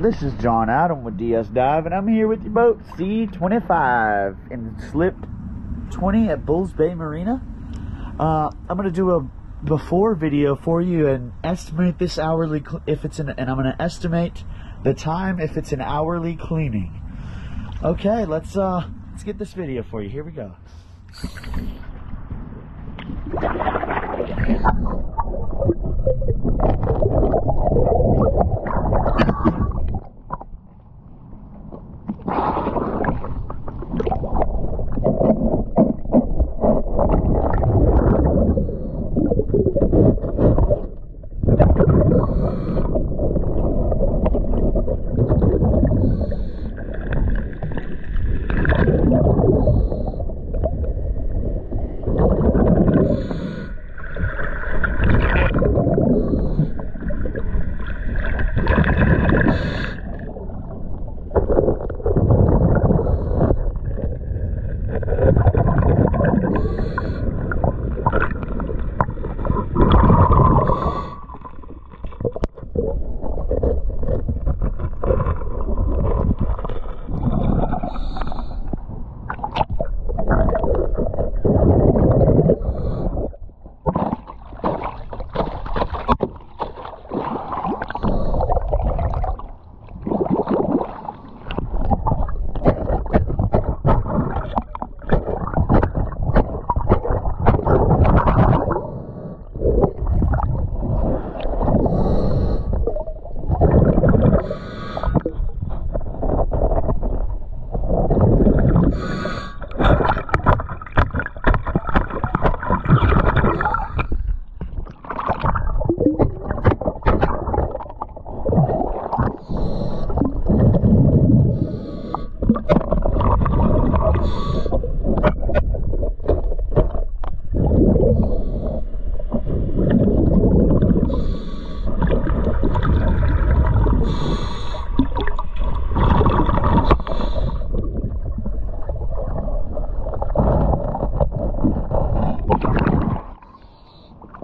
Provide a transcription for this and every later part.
This is John Adam with DS Dive, and I'm here with your boat C25 in slip 20 at Bulls Bay Marina. Uh, I'm gonna do a before video for you and estimate this hourly if it's an, and I'm gonna estimate the time if it's an hourly cleaning. Okay, let's uh let's get this video for you. Here we go.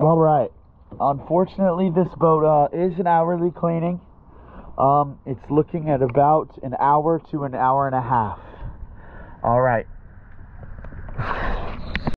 All right. Unfortunately, this boat uh, is an hourly cleaning. Um, it's looking at about an hour to an hour and a half. All right.